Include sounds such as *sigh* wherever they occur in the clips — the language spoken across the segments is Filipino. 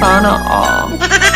fun at. *laughs*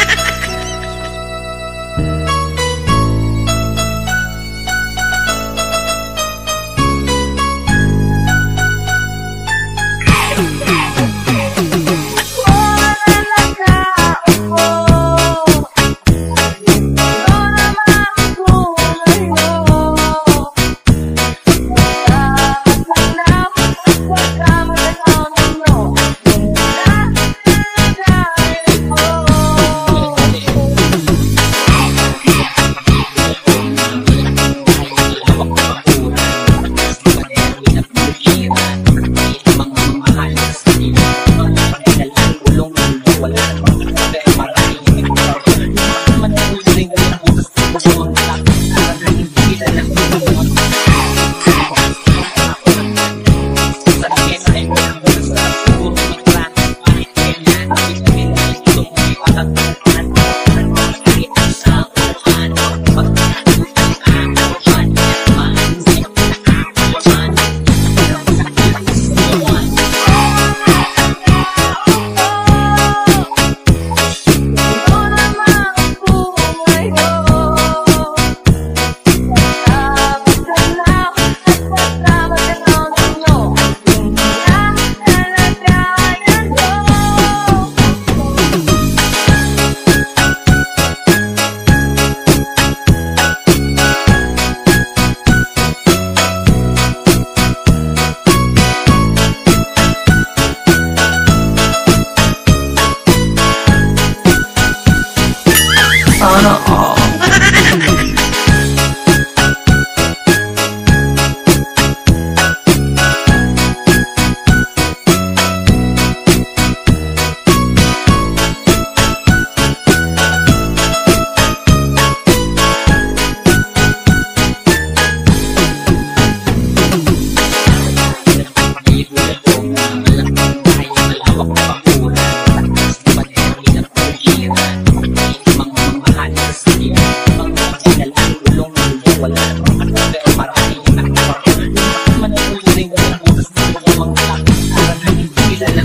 Sana